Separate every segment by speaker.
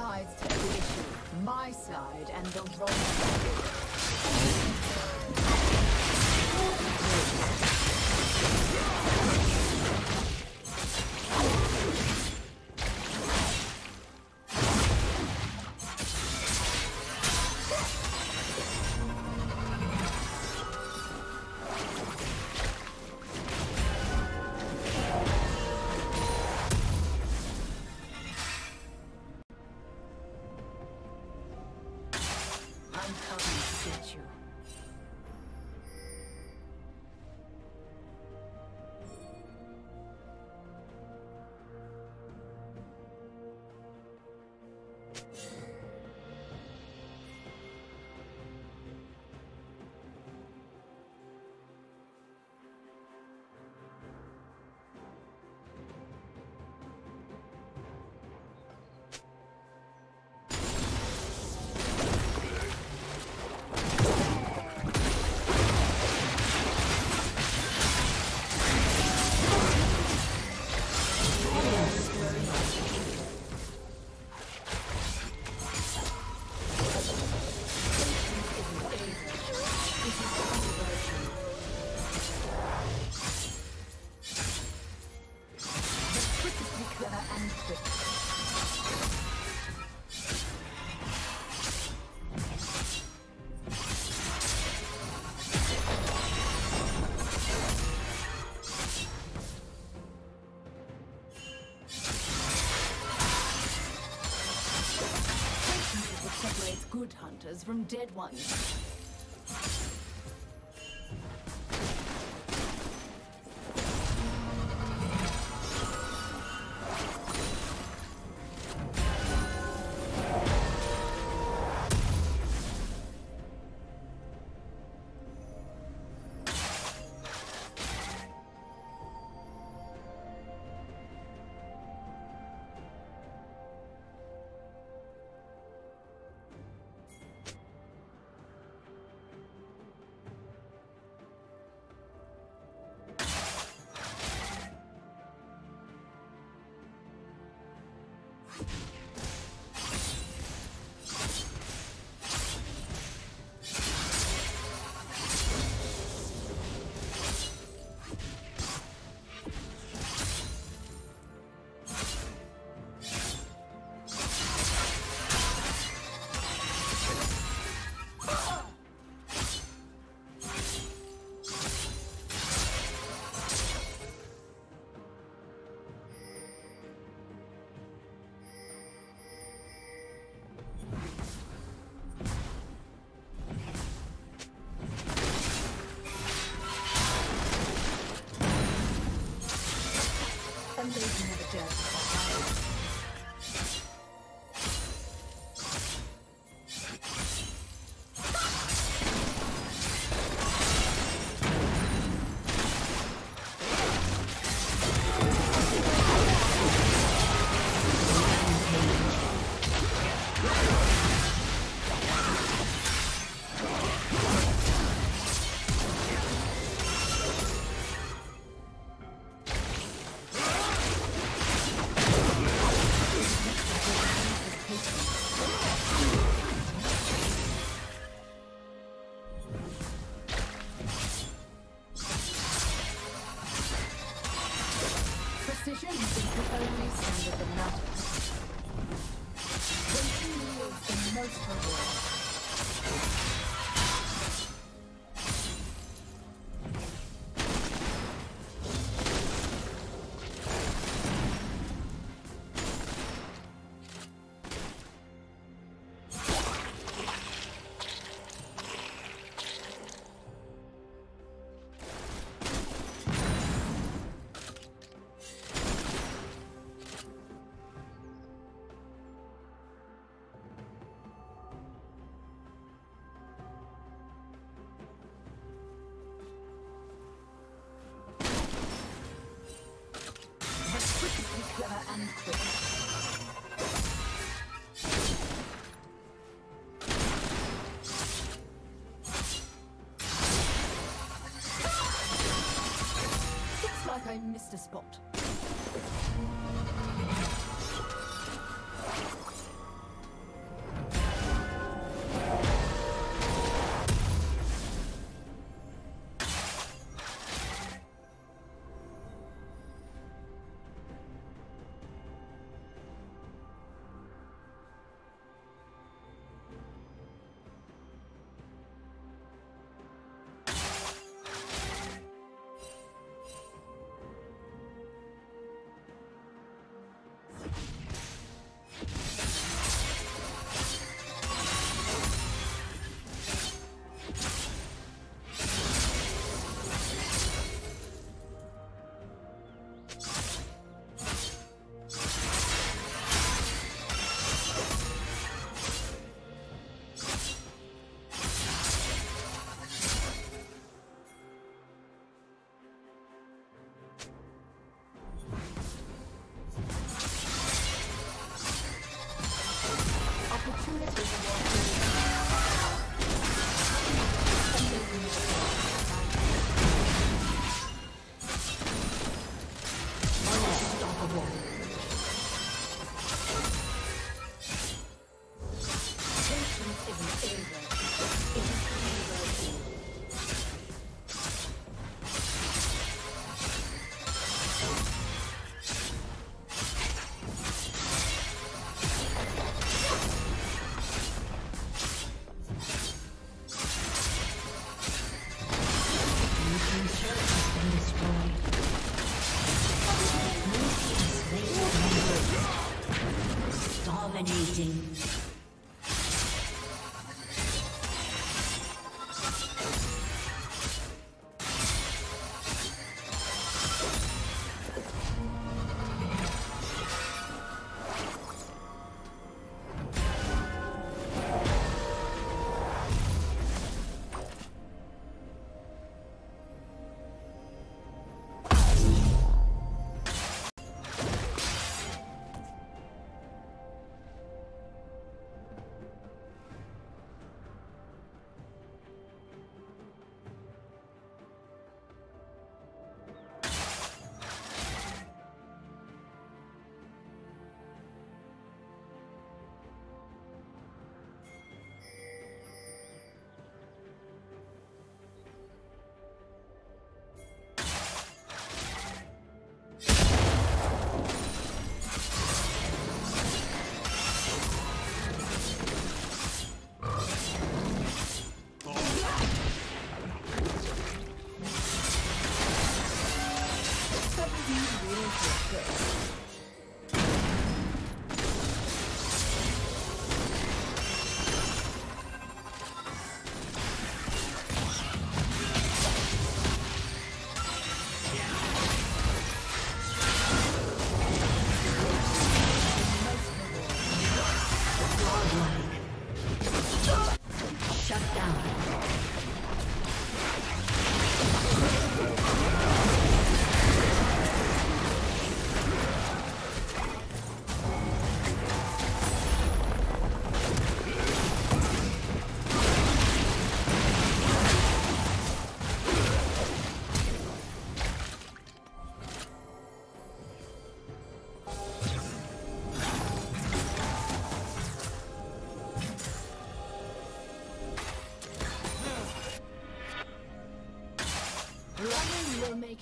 Speaker 1: sides the issue. My side and the wrong side. from dead ones. A spot.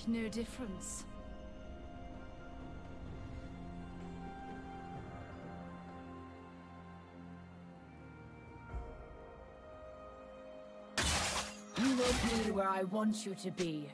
Speaker 1: No difference. You will be where I want you to be.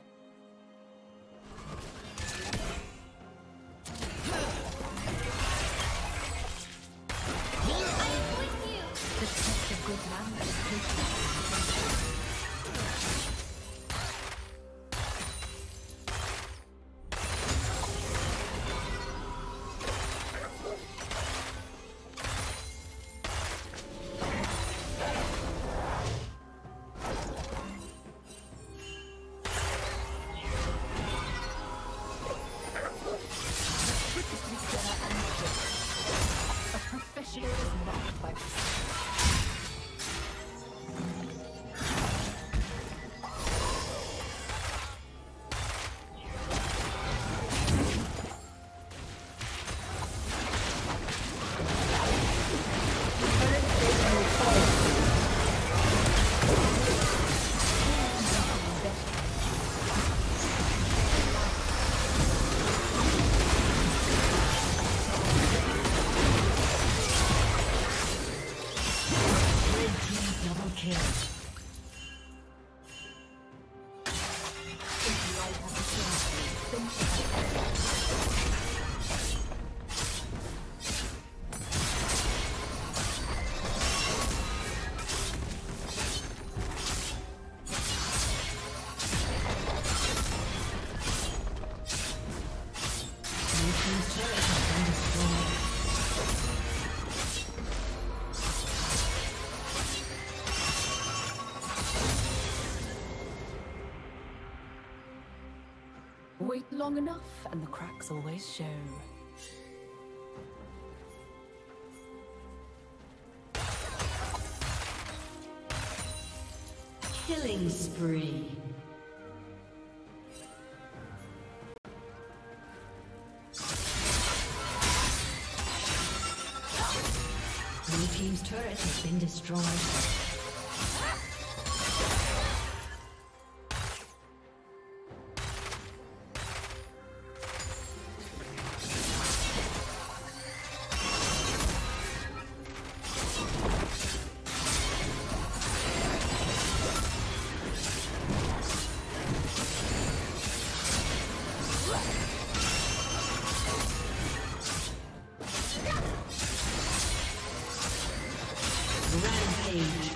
Speaker 1: my position. Long enough and the cracks always show.
Speaker 2: Killing spree. Blue Team's turret has been destroyed.
Speaker 1: Rampage.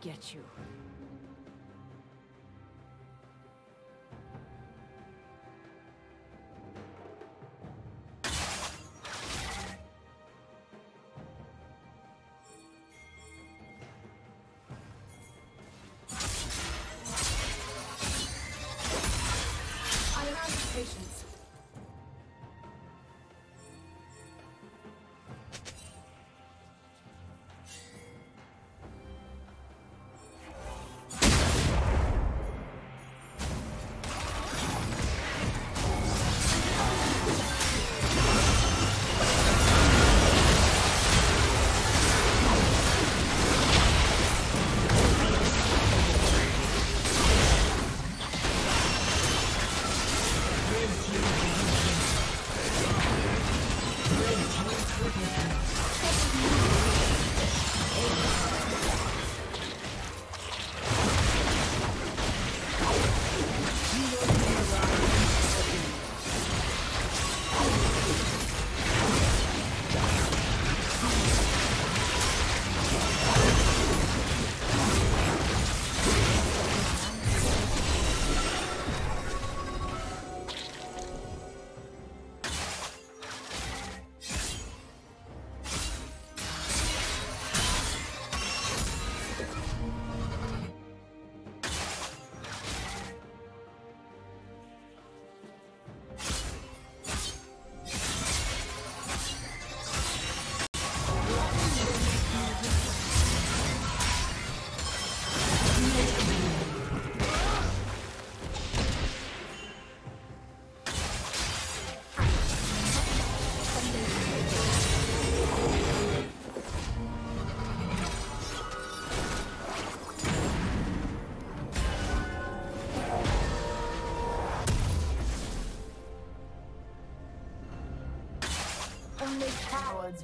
Speaker 1: get you.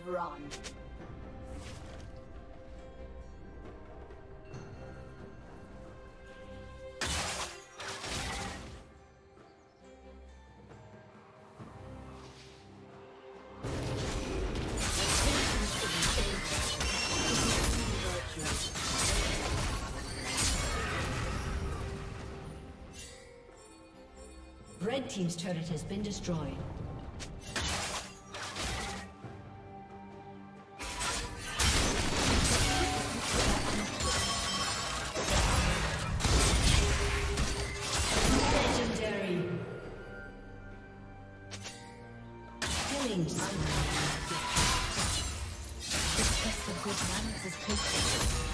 Speaker 1: Run.
Speaker 2: Red Team's turret has been destroyed. Killing.
Speaker 1: The test of good manners is patient.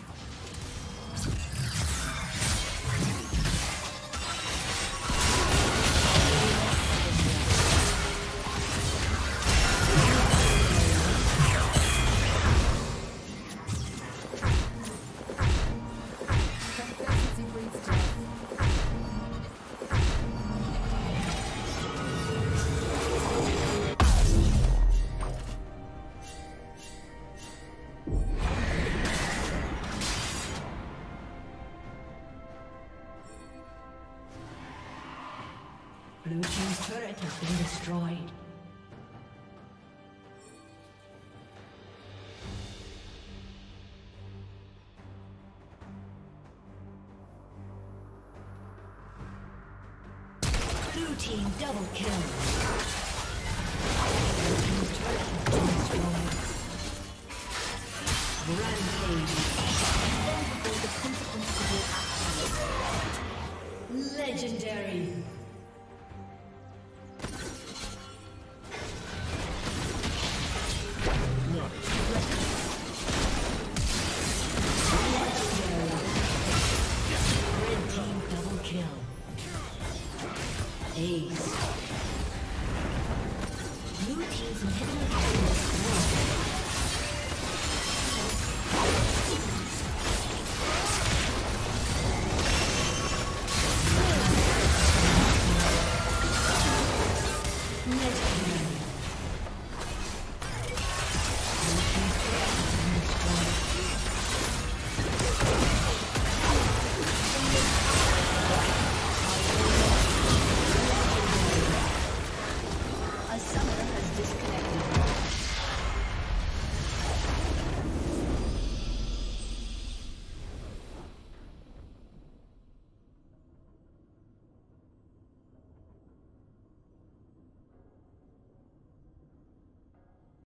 Speaker 2: destroyed. Blue team double kill. Legendary.